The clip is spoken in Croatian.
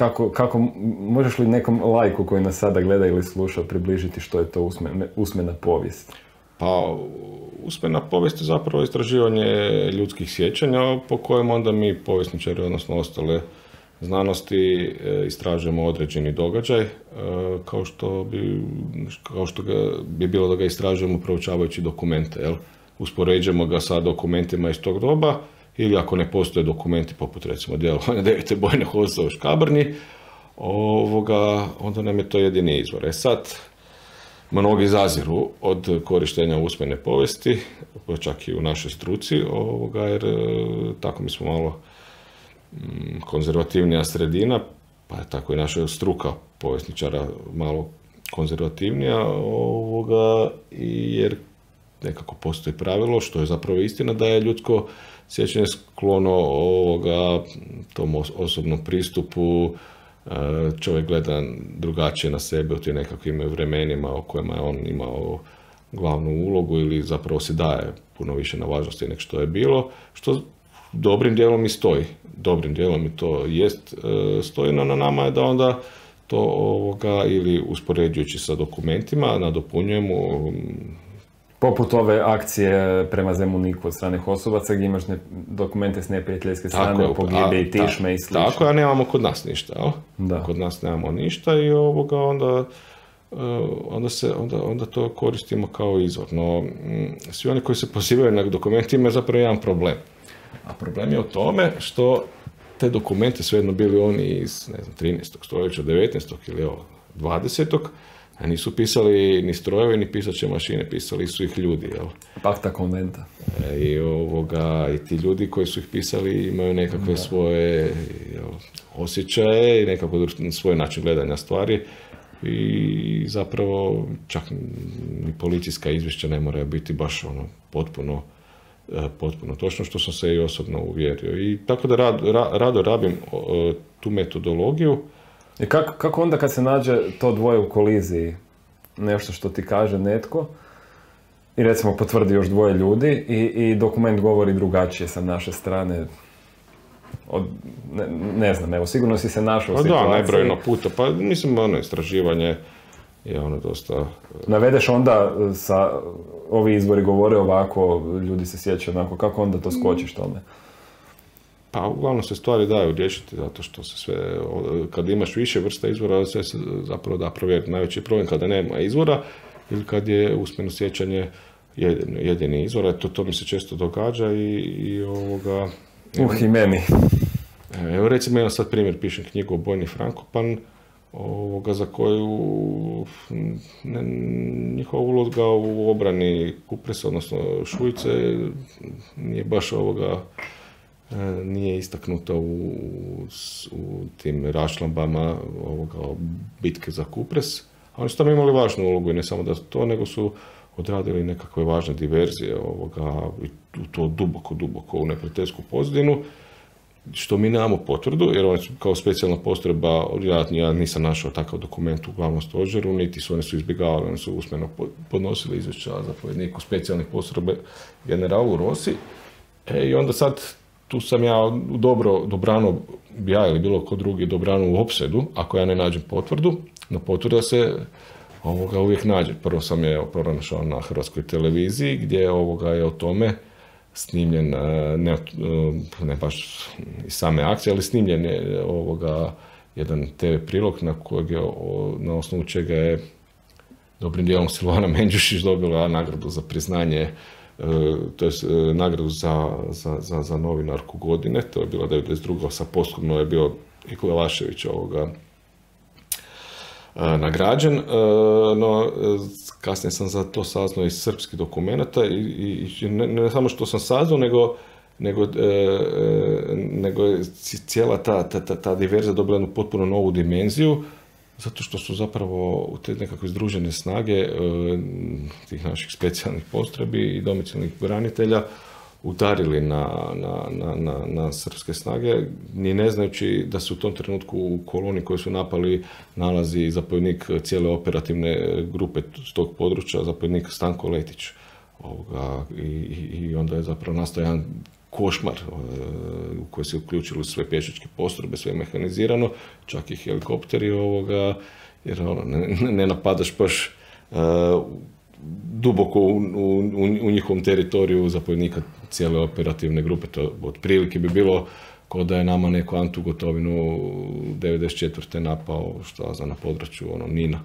kako, kako, možeš li nekom lajku koji nas sada gleda ili sluša približiti što je to usmena, usmena povijest? Pa, usmena povijest je zapravo istraživanje ljudskih sjećanja po kojem onda mi povjesničari, odnosno ostale znanosti, e, istražujemo određeni događaj, e, kao što bi, kao što ga, bi bilo da ga istražujemo proučavajući dokumente. Jel? Uspoređujemo ga sa dokumentima iz tog doba, ili ako ne postoje dokumenti poput recimo djelovanja devete bojne hosta u Škabrnji, ovoga, onda nam je to jedini izvor. E sad, mnogi zaziru od korištenja usmene povijesti, čak i u našoj struci, ovoga, jer e, tako mi smo malo mm, konzervativnija sredina, pa je tako i naša struka povjesničara malo konzervativnija, ovoga, jer nekako postoji pravilo, što je zapravo istina, da je ljudsko sjećanje sklono ovoga, tom osobnom pristupu, e, čovjek gleda drugačije na sebe u tim nekakvim vremenima u kojima je on imao glavnu ulogu ili zapravo si daje puno više na važnosti nego što je bilo, što dobrim dijelom i stoji. Dobrim dijelom i to jest e, stoji, no na nama je da onda to ovoga ili uspoređujući sa dokumentima nadopunjujemo Poput ove akcije prema Zemuniku od strane Hosovaca gdje imaš ne, dokumente s neprijateljske strane, pogibije i tišme i sl. Tako, a nemamo kod nas ništa, jel? Da. Kod nas nemamo ništa i ovoga onda, eh, onda, se, onda, onda to koristimo kao izvor. No, svi oni koji se pozivaju na dokumente imaju zapravo jedan problem. A problem je u tome što te dokumente, svejedno bili oni iz ne znam, 13. stoljeća, 19. ili evo, 20 a nisu pisali ni strojevi, ni pisaće mašine, pisali su ih ljudi, jel? Pakta konventa. E, I, ovoga, I ti ljudi koji su ih pisali imaju nekakve svoje jel, osjećaje i nekako svoj način gledanja stvari i zapravo čak ni policijska izvješća ne moraju biti baš ono potpuno e, potpuno točno što sam se i osobno uvjerio. I tako da rado rabim tu metodologiju i kako, kako onda kad se nađe to dvoje u koliziji, nešto što ti kaže netko, i recimo potvrdi još dvoje ljudi i, i dokument govori drugačije sa naše strane, od, ne, ne, znam, evo, sigurno si se našao u pa situaciji. Da, nebrojno puta, pa mislim, ono, istraživanje je ono dosta... E, Navedeš onda sa, ovi izvori govore ovako, ljudi se sjećaju onako, kako onda to skočiš tome? Pa uglavnom se stvari daju riješiti zato što se sve, kad imaš više vrsta izvora, sve se zapravo da provjeriti. Najveći problem kada nema izvora ili kad je usmeno sjećanje jedini, jedini izvor, to, to mi se često događa i, i ovoga... Uh, i meni. Evo recimo, ja sad primjer pišem knjigu o Bojni Frankopan, ovoga za koju ne, njihova uloga u obrani Kupresa, odnosno Šujice, nije baš ovoga nije istaknuta u, u tim rašlambama ovoga, bitke za Kupres. Oni su tamo imali važnu ulogu i ne samo da to, nego su odradili nekakve važne diverzije ovoga, i to duboko, duboko u neprijateljsku pozadinu, što mi nemamo potvrdu, jer oni su kao specijalna postrojba, ja, ja nisam našao takav dokument u glavnom stožeru, niti su oni su izbjegavali, oni su usmeno podnosili izvješća zapovjedniku specijalnih postrojbe generalu Rosi. E, I onda sad tu sam ja dobro, dobrano, ja ili bilo ko drugi dobrano u opsedu, ako ja ne nađem potvrdu, no potvrda se ovoga uvijek nađe. Prvo sam je pronašao na hrvatskoj televiziji gdje ovoga je o tome snimljen, e, ne, e, ne baš iz same akcije, ali snimljen je ovoga jedan TV prilog na kojeg je, na osnovu čega je dobrim dijelom Silvana Menđušić dobila nagradu za priznanje to je e, nagradu za, za, za, za novinarku godine, to je bila 92. sa posthumno je bio i Lašević ovoga e, nagrađen, no kasnije sam za to saznao iz srpskih dokumenata i, i ne, ne, samo što sam saznao, nego nego, nego je cijela ta, ta, ta, ta diverza dobila jednu potpuno novu dimenziju zato što su zapravo te nekakve združene snage e, tih naših specijalnih postrebi i domicilnih branitelja udarili na, na, na, na, srpske snage, ni ne znajući da se u tom trenutku u koloni koji su napali nalazi zapovjednik cijele operativne grupe s tog područja, zapovjednik Stanko Letić. Ovoga, i, I onda je zapravo nastao jedan košmar e, u koji se uključili sve pješačke postrojbe, sve mehanizirano, čak i helikopteri ovoga, jer ono, ne, ne napadaš baš uh, duboko u, u, u, njihovom teritoriju zapovjednika cijele operativne grupe. To otprilike bi bilo kao da je nama neko Antu Gotovinu 94. napao, što za na području ono, Nina.